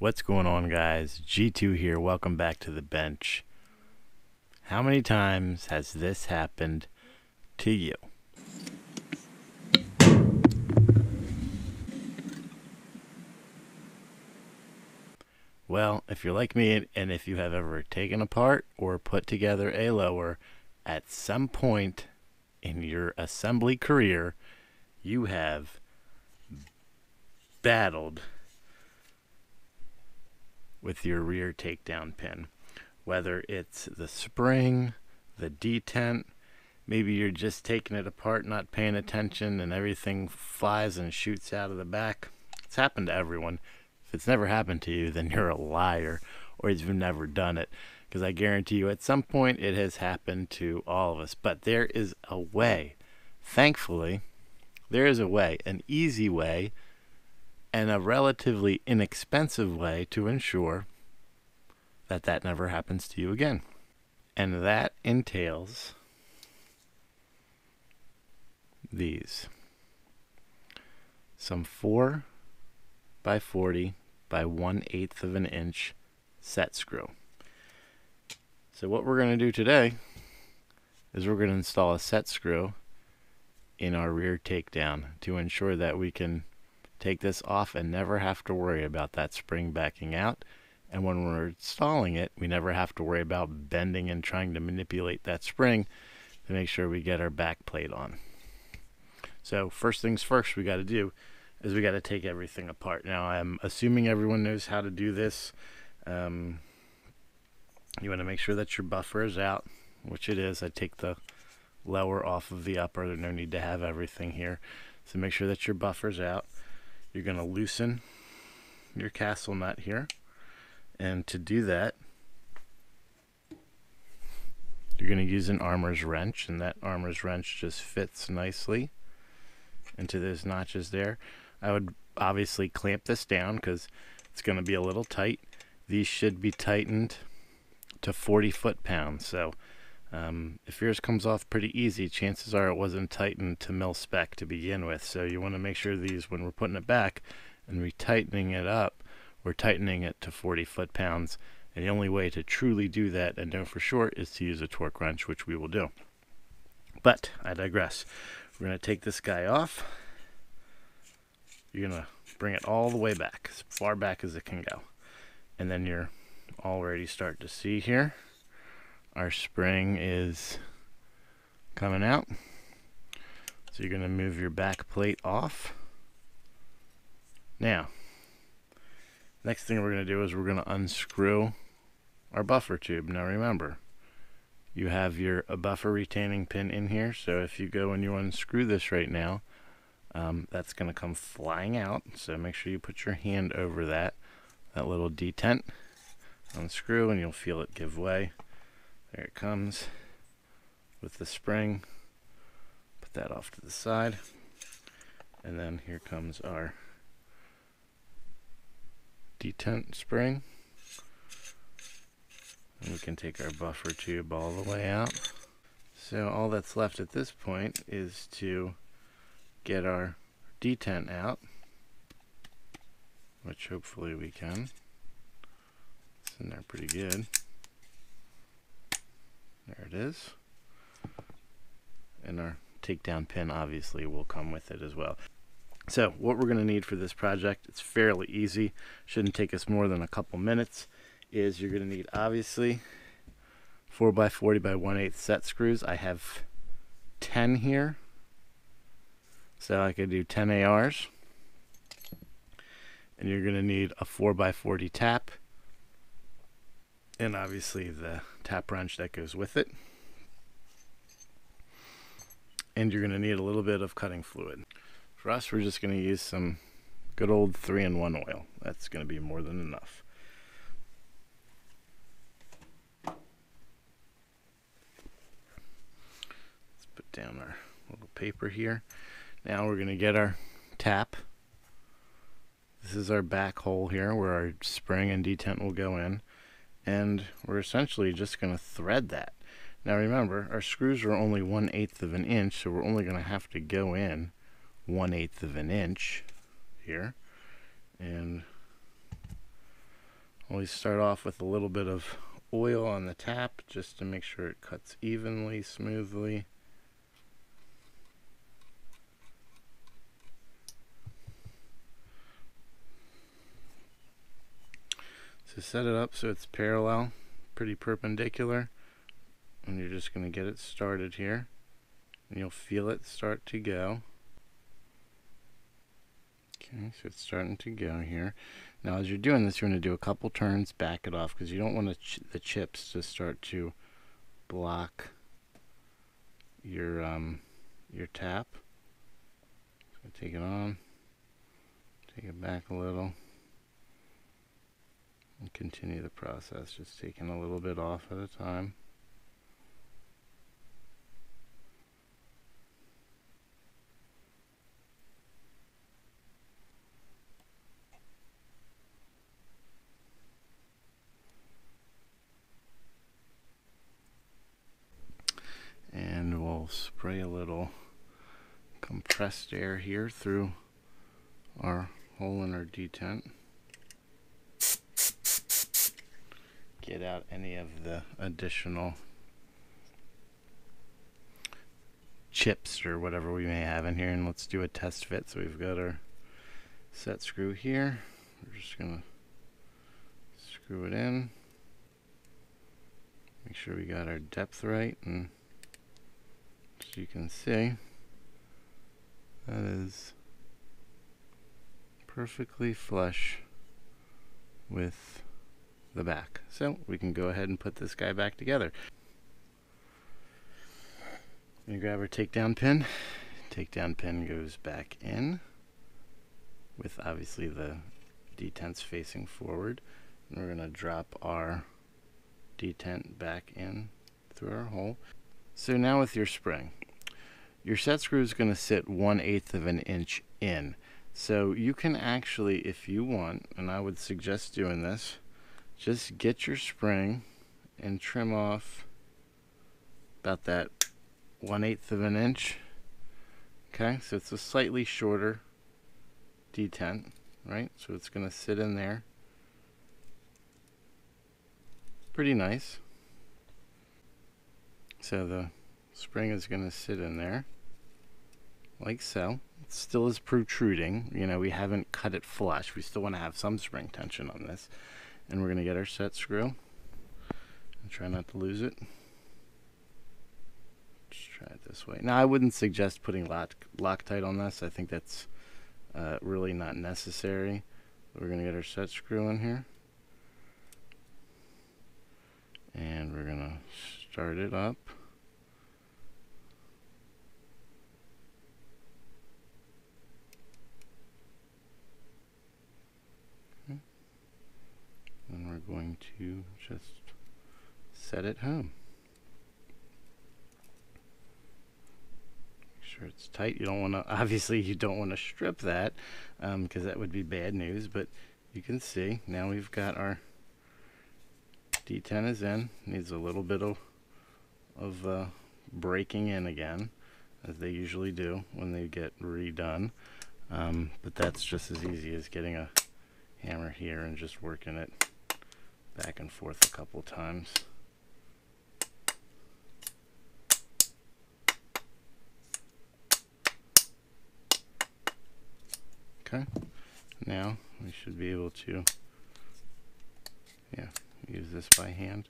What's going on, guys? G2 here. Welcome back to the bench. How many times has this happened to you? Well, if you're like me and if you have ever taken apart or put together a lower, at some point in your assembly career, you have battled with your rear takedown pin. Whether it's the spring, the detent, maybe you're just taking it apart, not paying attention, and everything flies and shoots out of the back. It's happened to everyone. If it's never happened to you, then you're a liar or you've never done it. Because I guarantee you, at some point, it has happened to all of us. But there is a way. Thankfully, there is a way, an easy way and a relatively inexpensive way to ensure that that never happens to you again. And that entails these some 4 by 40 by 1 eighth of an inch set screw. So what we're going to do today is we're going to install a set screw in our rear takedown to ensure that we can take this off and never have to worry about that spring backing out. And when we're installing it, we never have to worry about bending and trying to manipulate that spring to make sure we get our back plate on. So first things first we got to do is we got to take everything apart. Now I'm assuming everyone knows how to do this. Um, you want to make sure that your buffer is out, which it is. I take the lower off of the upper. There's no need to have everything here. So make sure that your buffer's out. You're going to loosen your castle nut here. And to do that, you're going to use an armor's wrench. And that armor's wrench just fits nicely into those notches there. I would obviously clamp this down because it's going to be a little tight. These should be tightened to 40 foot-pounds. So um, if yours comes off pretty easy, chances are it wasn't tightened to mil spec to begin with. So you want to make sure these, when we're putting it back and retightening it up, we're tightening it to 40 foot-pounds. And the only way to truly do that and know for sure is to use a torque wrench, which we will do. But I digress. We're going to take this guy off. You're going to bring it all the way back, as far back as it can go. And then you're already starting to see here our spring is coming out. So you're going to move your back plate off. Now, next thing we're going to do is we're going to unscrew our buffer tube. Now remember, you have your a buffer retaining pin in here. So if you go and you unscrew this right now, um, that's going to come flying out. So make sure you put your hand over that, that little detent. Unscrew and you'll feel it give way. There it comes with the spring. Put that off to the side. And then here comes our detent spring. And we can take our buffer tube all the way out. So all that's left at this point is to get our detent out, which hopefully we can. It's in there pretty good. There it is. And our takedown pin obviously will come with it as well. So what we're going to need for this project, it's fairly easy, shouldn't take us more than a couple minutes, is you're going to need obviously 4x40 by 1 8 set screws. I have 10 here, so I could do 10 ARs. And you're going to need a 4x40 tap, and obviously the tap wrench that goes with it. And you're going to need a little bit of cutting fluid. For us, we're just going to use some good old 3-in-1 oil. That's going to be more than enough. Let's put down our little paper here. Now we're going to get our tap. This is our back hole here where our spring and detent will go in and we're essentially just going to thread that. Now remember, our screws are only 1 8th of an inch, so we're only going to have to go in 1 8th of an inch here. And Always start off with a little bit of oil on the tap just to make sure it cuts evenly, smoothly. So set it up so it's parallel, pretty perpendicular, and you're just going to get it started here, and you'll feel it start to go. Okay, so it's starting to go here. Now as you're doing this, you're going to do a couple turns, back it off, because you don't want ch the chips to start to block your um, your tap. So take it on, take it back a little and continue the process, just taking a little bit off at a time. And we'll spray a little compressed air here through our hole in our detent. Get out any of the additional chips or whatever we may have in here and let's do a test fit. So we've got our set screw here. We're just gonna screw it in. Make sure we got our depth right and as you can see that is perfectly flush with the back. So we can go ahead and put this guy back together. We grab our takedown pin. Takedown pin goes back in with obviously the detents facing forward. And we're going to drop our detent back in through our hole. So now with your spring, your set screw is going to sit one eighth of an inch in. So you can actually, if you want, and I would suggest doing this, just get your spring and trim off about that one eighth of an inch okay? So it's a slightly shorter detent right? So it's gonna sit in there. Pretty nice. So the spring is gonna sit in there like so. It still is protruding. You know we haven't cut it flush. We still want to have some spring tension on this and we're going to get our set screw and try not to lose it. Just try it this way. Now I wouldn't suggest putting lock, Loctite on this. I think that's uh, really not necessary. We're going to get our set screw in here. And we're going to start it up. We're going to just set it home. Make sure it's tight. You don't want to, obviously you don't want to strip that because um, that would be bad news, but you can see now we've got our detent is in. Needs a little bit of, of uh, breaking in again as they usually do when they get redone. Um, but that's just as easy as getting a hammer here and just working it back and forth a couple times. Okay, now we should be able to, yeah, use this by hand,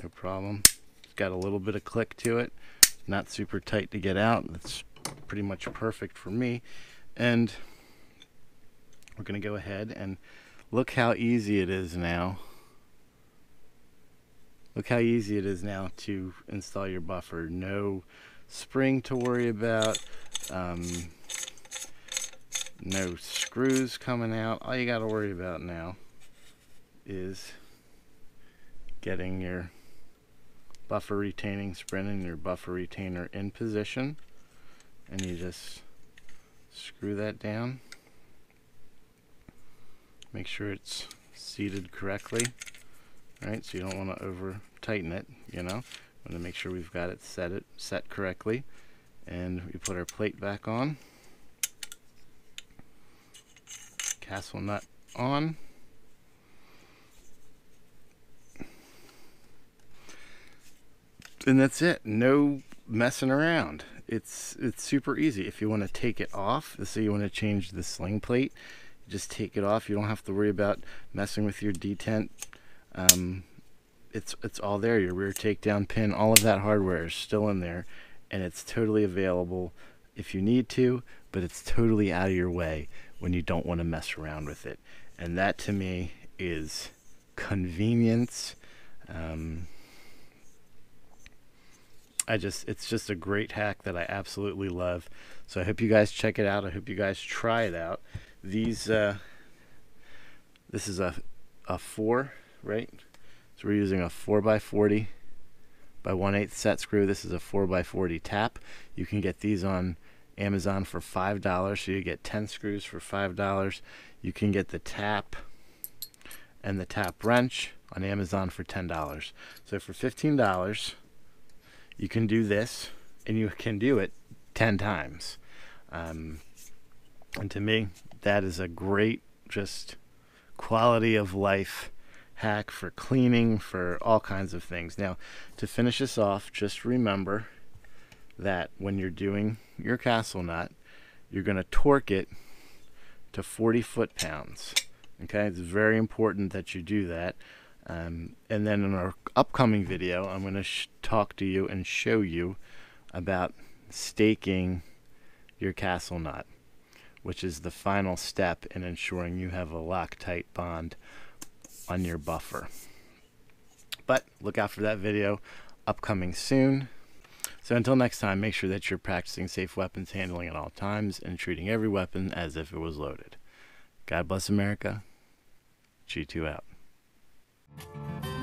no problem. It's got a little bit of click to it, not super tight to get out. That's pretty much perfect for me. And we're going to go ahead and look how easy it is now Look how easy it is now to install your buffer. No spring to worry about. Um, no screws coming out. All you got to worry about now is getting your buffer retaining spring and your buffer retainer in position. And you just screw that down. Make sure it's seated correctly right? So you don't want to over tighten it, you know? Want to make sure we've got it set it set correctly. And we put our plate back on. Castle nut on. And that's it. No messing around. It's it's super easy. If you want to take it off, let's say you want to change the sling plate, just take it off. You don't have to worry about messing with your detent um, it's it's all there. Your rear takedown pin, all of that hardware is still in there, and it's totally available if you need to. But it's totally out of your way when you don't want to mess around with it. And that to me is convenience. Um, I just it's just a great hack that I absolutely love. So I hope you guys check it out. I hope you guys try it out. These uh, this is a a four, right? So we're using a four by forty by one eighth set screw. This is a four by forty tap. You can get these on Amazon for five dollars. So you get ten screws for five dollars. You can get the tap and the tap wrench on Amazon for $10. So for $15, you can do this and you can do it 10 times. Um, and to me, that is a great, just quality of life hack for cleaning, for all kinds of things. Now, to finish this off, just remember that when you're doing your castle nut, you're going to torque it to 40 foot pounds. Okay, it's very important that you do that. Um, and then in our upcoming video, I'm going to talk to you and show you about staking your castle nut, which is the final step in ensuring you have a Loctite bond on your buffer. But look out for that video upcoming soon. So until next time, make sure that you're practicing safe weapons handling at all times and treating every weapon as if it was loaded. God bless America. G2 out.